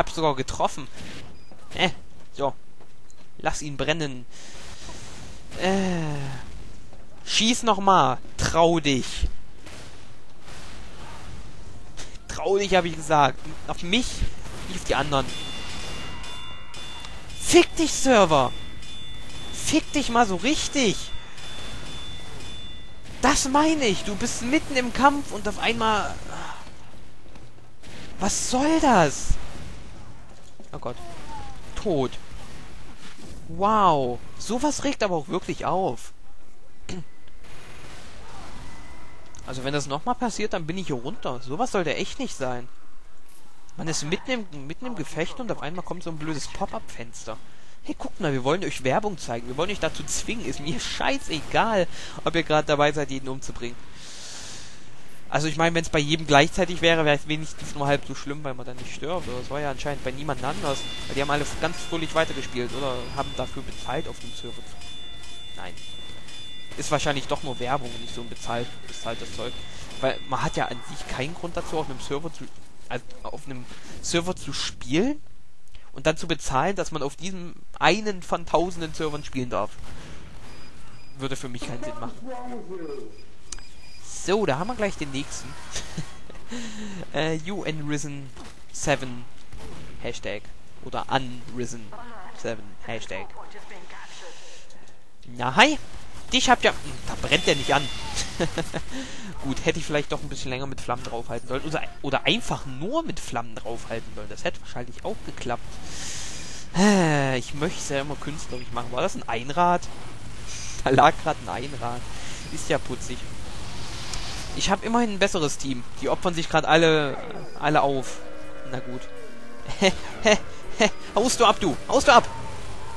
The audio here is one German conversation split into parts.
Hab sogar getroffen. Äh, so. Lass ihn brennen. Äh. Schieß nochmal. Trau dich. Trau dich, habe ich gesagt. Auf mich, nicht auf die anderen. Fick dich, Server. Fick dich mal so richtig. Das meine ich. Du bist mitten im Kampf und auf einmal... Was soll das? Oh Gott. Tot. Wow. Sowas regt aber auch wirklich auf. Also wenn das nochmal passiert, dann bin ich hier runter. Sowas sollte echt nicht sein. Man ist mitten im, mitten im Gefecht und auf einmal kommt so ein blödes Pop-Up-Fenster. Hey, guckt mal, wir wollen euch Werbung zeigen. Wir wollen euch dazu zwingen. Ist mir scheißegal, ob ihr gerade dabei seid, jeden umzubringen. Also ich meine, wenn es bei jedem gleichzeitig wäre, wäre es wenigstens nur halb so schlimm, weil man dann nicht stirbt. Aber das war ja anscheinend bei niemandem anders. Weil die haben alle ganz fröhlich weitergespielt oder haben dafür bezahlt auf dem Server. Nein. Ist wahrscheinlich doch nur Werbung und nicht so ein bezahlt, bezahltes Zeug. Weil man hat ja an sich keinen Grund dazu, auf einem Server zu, also auf einem Server zu spielen und dann zu bezahlen, dass man auf diesem einen von tausenden Servern spielen darf. Würde für mich keinen Sinn machen. So, da haben wir gleich den nächsten. äh, UN 7 Hashtag. Oder Unrisen 7 Hashtag. Na, hi. Dich habt ja... Hm, da brennt der nicht an. Gut, hätte ich vielleicht doch ein bisschen länger mit Flammen draufhalten sollen. Oder, oder einfach nur mit Flammen draufhalten sollen. Das hätte wahrscheinlich auch geklappt. Äh, ich möchte es ja immer künstlerisch machen. War das ein Einrad? Da lag gerade ein Einrad. Ist ja putzig. Ich habe immerhin ein besseres Team. Die opfern sich gerade alle, alle auf. Na gut. Haust du ab, du! Haust du ab!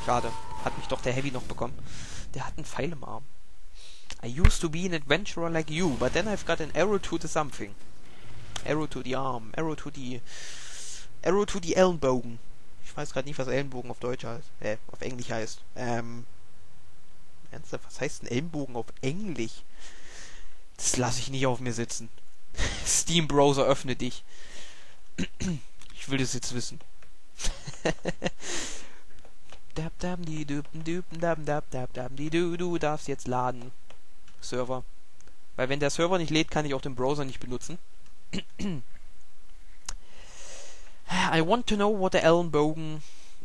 Schade. Hat mich doch der Heavy noch bekommen. Der hat einen Pfeil im Arm. I used to be an adventurer like you, but then I've got an arrow to the something. Arrow to the arm, arrow to the... Arrow to the Ellenbogen. Ich weiß gerade nicht, was Ellenbogen auf Deutsch heißt. Äh, auf Englisch heißt. Ähm... Ernsthaft, was heißt ein Ellenbogen auf Englisch? Das lasse ich nicht auf mir sitzen. Steam Browser, öffne dich. ich will das jetzt wissen. Du darfst jetzt laden. Server. Weil wenn der Server nicht lädt, kann ich auch den Browser nicht benutzen. I want to know what the Ellenbogen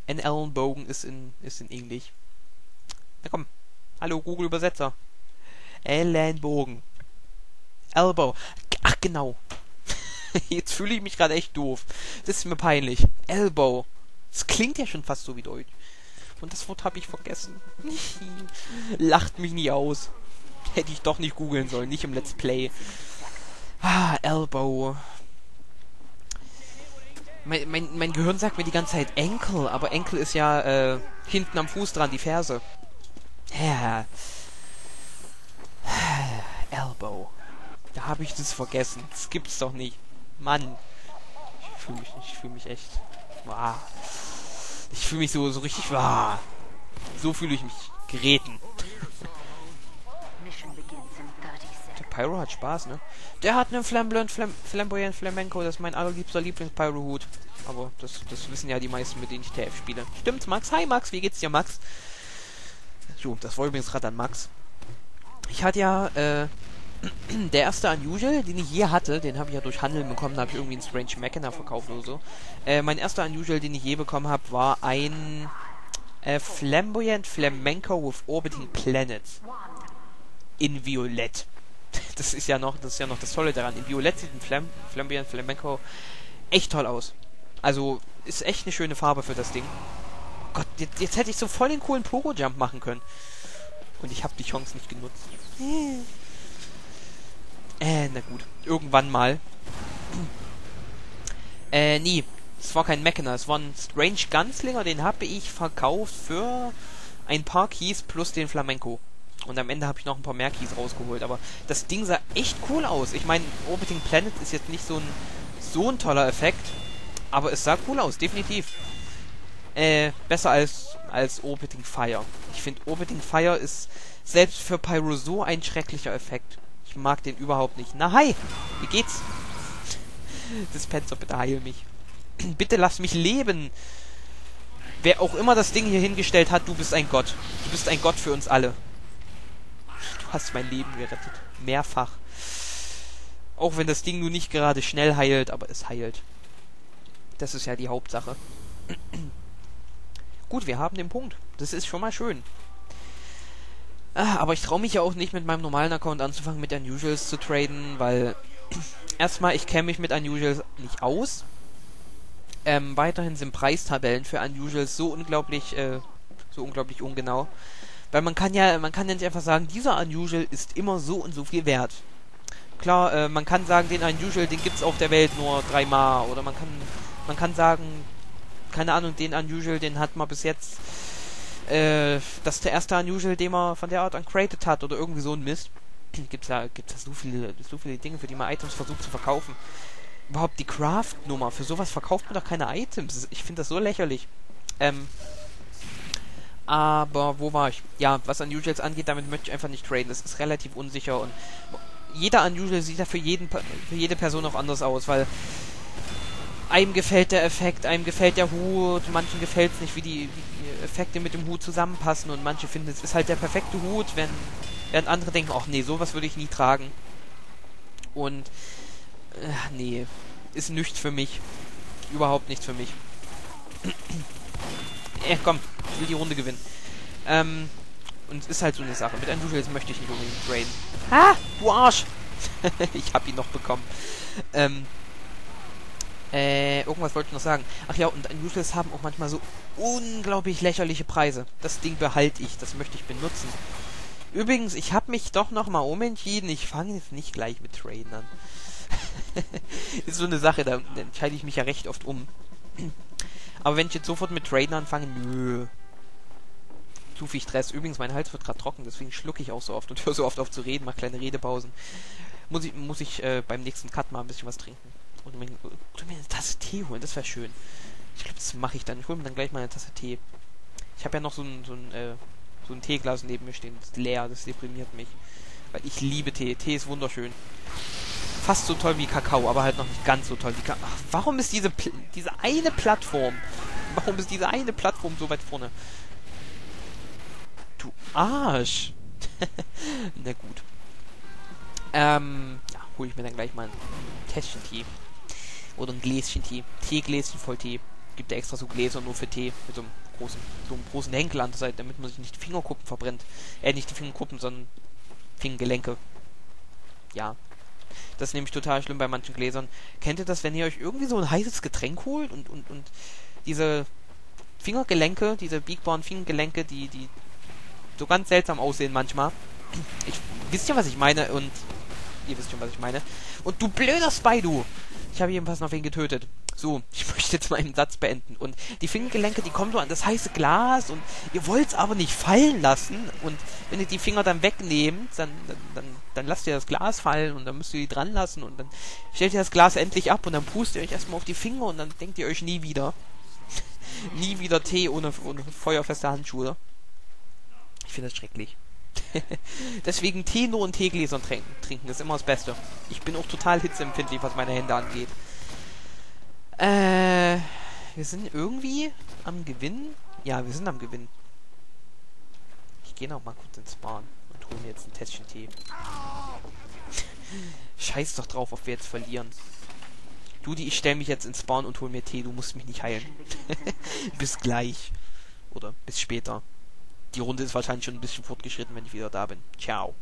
an Ellenbogen ist in ist in Englisch. Na komm. Hallo Google Übersetzer. Ellenbogen. Elbow. Ach genau. Jetzt fühle ich mich gerade echt doof. Das ist mir peinlich. Elbow. Das klingt ja schon fast so wie Deutsch. Und das Wort habe ich vergessen. Lacht mich nie aus. Hätte ich doch nicht googeln sollen, nicht im Let's Play. Ah, Elbow. Mein, mein, mein Gehirn sagt mir die ganze Zeit Enkel, aber Enkel ist ja äh, hinten am Fuß dran, die Ferse. Ja. Elbow. Da habe ich das vergessen. Das gibt's doch nicht. Mann. Ich fühle mich, ich fühle mich echt. Wow. Ich fühle mich so, so richtig. Wow. So fühle ich mich. Geräten. Der Pyro hat Spaß, ne? Der hat einen Flamboyant, Flam Flamboyant Flamenco. Das ist mein allerliebster Lieblings-Pyro-Hut. Aber das, das wissen ja die meisten, mit denen ich TF spiele. Stimmt's, Max? Hi, Max. Wie geht's dir, Max? So, das war übrigens gerade an Max. Ich hatte ja, äh, der erste Unusual, den ich je hatte, den habe ich ja durch Handel bekommen, da habe ich irgendwie einen Strange Mechana verkauft oder so. Äh, mein erster Unusual, den ich je bekommen habe, war ein äh, Flamboyant Flamenco with Orbiting Planets. In Violett. Das ist ja noch, das ist ja noch das Tolle daran. In Violett sieht ein Flam Flamboyant Flamenco echt toll aus. Also, ist echt eine schöne Farbe für das Ding. Gott, jetzt, jetzt hätte ich so voll den coolen Pogo-Jump machen können. Und ich habe die Chance nicht genutzt. Äh, na gut. Irgendwann mal. Äh, nie. Es war kein Mechana, es war ein Strange Gunslinger, den habe ich verkauft für ein paar Keys plus den Flamenco. Und am Ende habe ich noch ein paar mehr Keys rausgeholt. Aber das Ding sah echt cool aus. Ich meine, Orbiting Planet ist jetzt nicht so ein, so ein toller Effekt. Aber es sah cool aus, definitiv. Äh, besser als, als Orbiting Fire. Ich finde, Orbiting Fire ist selbst für Pyro so ein schrecklicher Effekt. Ich mag den überhaupt nicht. Na, hi! Wie geht's? Dispenser, bitte heil mich. Bitte lass mich leben. Wer auch immer das Ding hier hingestellt hat, du bist ein Gott. Du bist ein Gott für uns alle. Du hast mein Leben gerettet. Mehrfach. Auch wenn das Ding nur nicht gerade schnell heilt, aber es heilt. Das ist ja die Hauptsache. Gut, wir haben den Punkt. Das ist schon mal schön. Ah, aber ich traue mich ja auch nicht mit meinem normalen Account anzufangen, mit Unusuals zu traden, weil erstmal, ich kenne mich mit Unusuals nicht aus. Ähm, weiterhin sind Preistabellen für Unusuals so unglaublich, äh, so unglaublich ungenau. Weil man kann ja, man kann ja nicht einfach sagen, dieser Unusual ist immer so und so viel wert. Klar, äh, man kann sagen, den Unusual, den gibt's auf der Welt nur dreimal. Oder man kann, man kann sagen, keine Ahnung, den Unusual, den hat man bis jetzt, äh, das ist der erste Unusual, den man von der Art uncreated hat oder irgendwie so ein Mist. gibt's ja, gibt's ja so viele, so viele Dinge, für die man Items versucht zu verkaufen. Überhaupt die Craft-Nummer, für sowas verkauft man doch keine Items. Ich finde das so lächerlich. Ähm, aber wo war ich? Ja, was Unusuals angeht, damit möchte ich einfach nicht traden. Das ist relativ unsicher und jeder Unusual sieht ja für, jeden, für jede Person auch anders aus, weil einem gefällt der Effekt, einem gefällt der Hut, manchen gefällt es nicht, wie die, wie die, Effekte mit dem Hut zusammenpassen und manche finden, es ist halt der perfekte Hut, wenn, während andere denken, ach nee, sowas würde ich nie tragen. Und, äh, nee, ist nichts für mich. Überhaupt nichts für mich. äh, komm, ich will die Runde gewinnen. Ähm, und es ist halt so eine Sache. Mit Unusuals möchte ich nicht unbedingt traden. Ah, du Arsch! ich hab ihn noch bekommen. Ähm, äh, irgendwas wollte ich noch sagen. Ach ja, und Unusuals haben auch manchmal so unglaublich lächerliche Preise. Das Ding behalte ich, das möchte ich benutzen. Übrigens, ich habe mich doch nochmal umentschieden. Ich fange jetzt nicht gleich mit Traden an. ist so eine Sache, da, da entscheide ich mich ja recht oft um. Aber wenn ich jetzt sofort mit Traden anfange, nö. Zu viel Stress. Übrigens, mein Hals wird gerade trocken, deswegen schlucke ich auch so oft und höre so oft auf zu reden, mache kleine Redepausen. Muss ich, muss ich äh, beim nächsten Cut mal ein bisschen was trinken. Und mir, oder mir eine Tasse Tee holen, das wäre schön. Ich glaube, das mache ich dann. Ich hole mir dann gleich mal eine Tasse Tee. Ich habe ja noch so ein, so ein, äh, so ein Teeglas neben mir stehen. Das ist leer, das deprimiert mich. Weil ich liebe Tee. Tee ist wunderschön. Fast so toll wie Kakao, aber halt noch nicht ganz so toll wie Kakao. Ach, warum ist diese, diese eine Plattform, warum ist diese eine Plattform so weit vorne? Du Arsch. Na gut. Ähm, ja, hole ich mir dann gleich mal ein Tässchen Tee. Oder ein Gläschen Tee. Teegläschen voll Tee. Gibt ja extra so Gläser nur für Tee. Mit so einem großen, so einem großen Henkel an der Seite, damit man sich nicht die Fingerkuppen verbrennt. Äh, nicht die Fingerkuppen, sondern Fingergelenke. Ja. Das ist nämlich total schlimm bei manchen Gläsern. Kennt ihr das, wenn ihr euch irgendwie so ein heißes Getränk holt und, und, und diese Fingergelenke, diese biegbaren Fingergelenke, die, die so ganz seltsam aussehen manchmal. Ich, wisst ihr, was ich meine? Und ihr wisst schon, was ich meine. Und du blöder Spy, du! Ich habe jedenfalls noch wen getötet. So, ich möchte jetzt meinen Satz beenden. Und die Fingergelenke, die kommen so an das heiße Glas und ihr wollt es aber nicht fallen lassen. Und wenn ihr die Finger dann wegnehmt, dann, dann, dann, dann lasst ihr das Glas fallen und dann müsst ihr die dran lassen und dann stellt ihr das Glas endlich ab und dann pustet ihr euch erstmal auf die Finger und dann denkt ihr euch nie wieder. nie wieder Tee ohne, ohne feuerfeste Handschuhe. Ich finde das schrecklich. Deswegen Tee nur in Teegläsern trinken. Trinken ist immer das Beste. Ich bin auch total hitzeempfindlich, was meine Hände angeht. Äh, wir sind irgendwie am Gewinn. Ja, wir sind am Gewinn. Ich gehe noch mal kurz ins Bahn und hole mir jetzt ein Tässchen Tee. Scheiß doch drauf, ob wir jetzt verlieren. Dudi, ich stelle mich jetzt ins Spawn und hol mir Tee. Du musst mich nicht heilen. bis gleich. Oder bis später die Runde ist wahrscheinlich schon ein bisschen fortgeschritten, wenn ich wieder da bin. Ciao.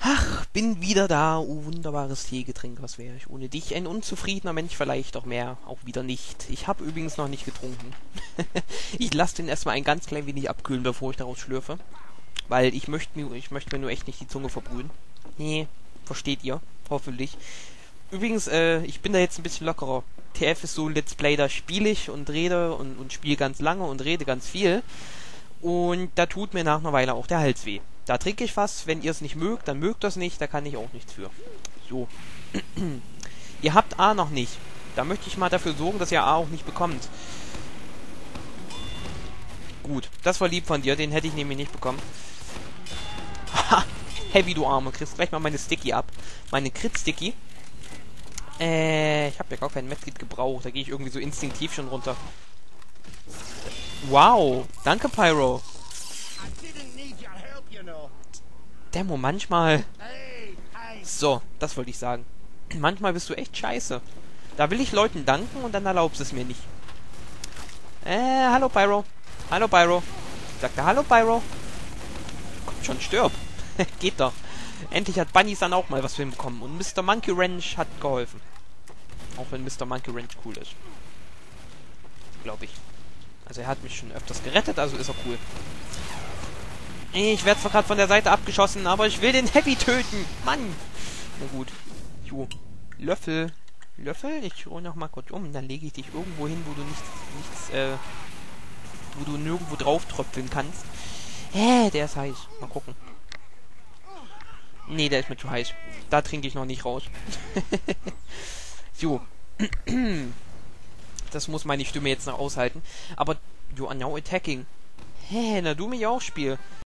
Ach, bin wieder da. Oh, wunderbares Teegetränk. Was wäre ich ohne dich? Ein unzufriedener Mensch vielleicht, doch mehr auch wieder nicht. Ich habe übrigens noch nicht getrunken. ich lasse den erstmal ein ganz klein wenig abkühlen, bevor ich daraus schlürfe. Weil ich möchte mir, ich mir nur echt nicht die Zunge verbrühen. Nee, versteht ihr? Hoffentlich. Übrigens, äh, ich bin da jetzt ein bisschen lockerer. TF ist so Let's Play, da spiele ich und rede und, und spiele ganz lange und rede ganz viel. Und da tut mir nach einer Weile auch der Hals weh. Da trinke ich was, wenn ihr es nicht mögt, dann mögt das nicht, da kann ich auch nichts für. So. ihr habt A noch nicht. Da möchte ich mal dafür sorgen, dass ihr A auch nicht bekommt. Gut, das war lieb von dir, den hätte ich nämlich nicht bekommen. Haha, Heavy, du Arme, kriegst gleich mal meine Sticky ab. Meine Crit-Sticky. Äh, ich habe ja gar kein Medkit gebraucht. Da gehe ich irgendwie so instinktiv schon runter. Wow. Danke, Pyro. Demo, manchmal... So, das wollte ich sagen. Manchmal bist du echt scheiße. Da will ich Leuten danken und dann erlaubst es mir nicht. Äh, hallo Pyro. Hallo Pyro. Sagt er, hallo Pyro. Kommt schon, stirb. Geht doch. Endlich hat Bunny dann auch mal was hinbekommen. Und Mr. Monkey Ranch hat geholfen. Auch wenn Mr. Monkey Ranch cool ist. Glaube ich. Also er hat mich schon öfters gerettet, also ist er cool. Ich werde zwar gerade von der Seite abgeschossen, aber ich will den Heavy töten. Mann. Na gut. Jo. Löffel. Löffel? Ich hole noch mal kurz um. Dann lege ich dich irgendwo hin, wo du nichts, nichts, äh, wo du nirgendwo drauf tröpfeln kannst. Hä, der ist heiß. Mal gucken. Nee, der ist mir zu heiß. Da trinke ich noch nicht raus. jo. das muss meine Stimme jetzt noch aushalten. Aber you are now attacking. Hä, na du mich auch, Spiel.